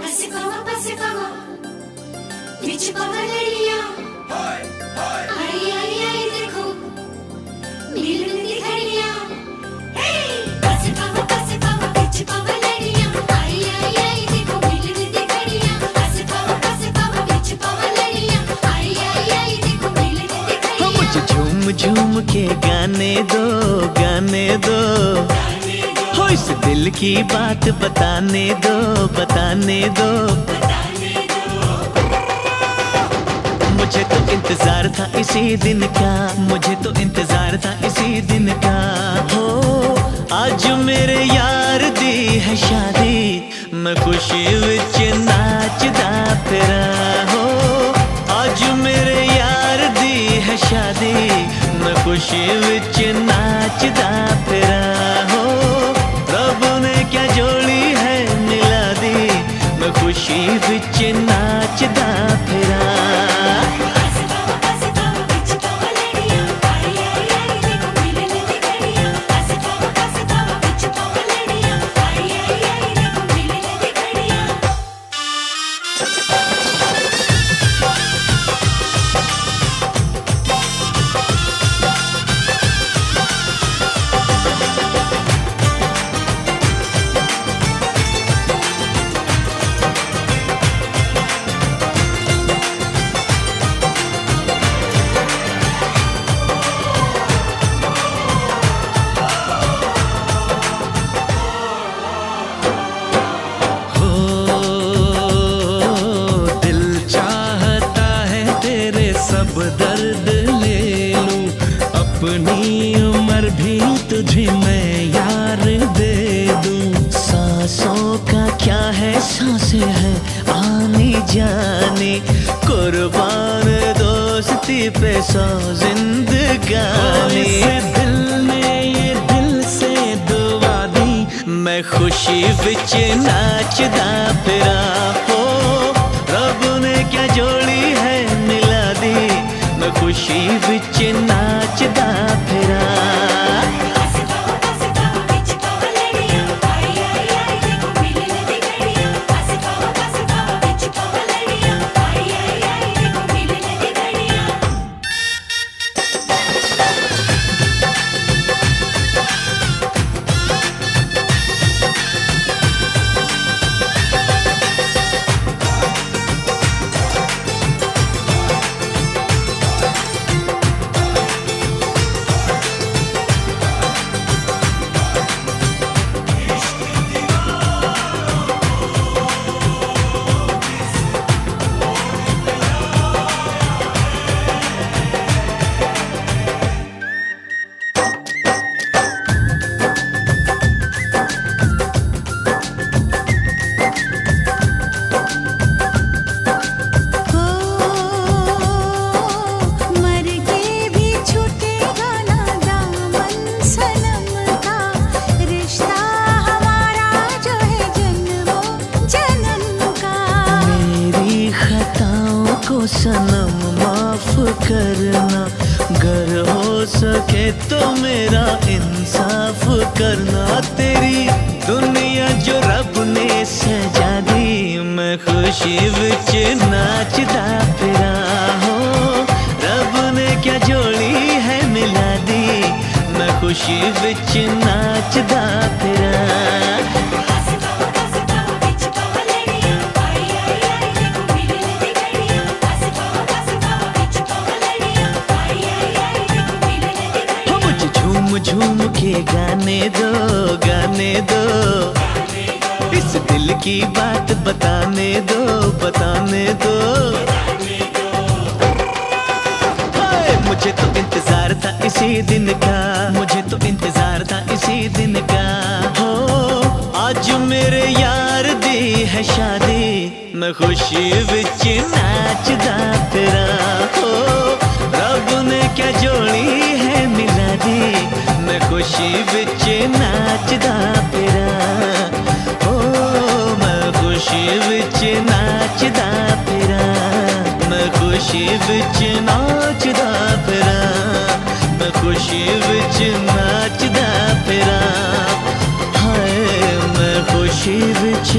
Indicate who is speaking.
Speaker 1: पासे पावा पासे पावा बीच पावा लड़िया आई आई आई देखो मिल मिलती घड़िया पासे पावा पासे पावा बीच पावा लड़िया आई आई आई देखो मिल मिलती घड़िया पासे पावा पासे पावा बीच पावा लड़िया आई आई आई देखो मिल मिलती
Speaker 2: हो मुझे झूम झूम के गाने दो गाने दो इस दिल की बात बताने दो बताने दो। मुझे तो इंतज़ार था इसी दिन का, मुझे तो इंतज़ार था इसी दिन का। हो, आज मेरे यार दी है शादी, मैं खुशी विच नाचदा फिरा। हो, आज मेरे यार दी है शादी, मैं खुशी विच नाचदा विच सब दर्द ले लूँ। अपनी उम्र भी तुझे मैं यार दे दूँ। सांसों का क्या है? साँसें है आने जाने। कुर्बान दोस्ती पे सौ जिंदगानी। दिल ने ये दिल से दुआ दी। मैं खुशी विच नाचदा फिरा। विच
Speaker 3: सनम
Speaker 2: माफ़ करना गर हो सके तो मेरा इंसाफ करना। तेरी दुनिया जो रब ने सजा दी, मैं खुशी विच नाचदा फिरा हो। रब ने क्या जोड़ी है मिला दी, मैं खुशी विच नाचदा फिरा। झूम के गाने दो गाने दो। इस दिल की बात बताने दो बताने दो। मुझे तो इंतज़ार था इसी दिन का, मुझे तो इंतज़ार था इसी दिन का। हो, आज मेरे यार दी है शादी, मैं खुशी विच नाचदा फिरा हो, रब ने क्या जोड़ी है शिव च नाचदा तेरा ओ मैं खुशी नाचदा तेरा मैं खुशी बिच नाचदा तेरा मैं खुशी नाचदा तेरा हाय मैं
Speaker 3: खुशी बिच